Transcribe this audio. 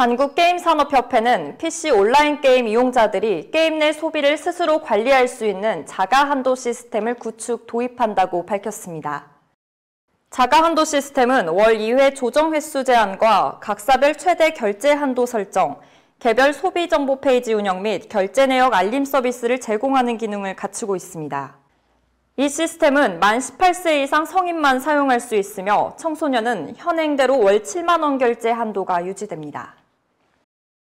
한국게임산업협회는 PC 온라인 게임 이용자들이 게임 내 소비를 스스로 관리할 수 있는 자가 한도 시스템을 구축 도입한다고 밝혔습니다. 자가 한도 시스템은 월 2회 조정 횟수 제한과 각사별 최대 결제 한도 설정, 개별 소비 정보 페이지 운영 및 결제 내역 알림 서비스를 제공하는 기능을 갖추고 있습니다. 이 시스템은 만 18세 이상 성인만 사용할 수 있으며 청소년은 현행대로 월 7만 원 결제 한도가 유지됩니다.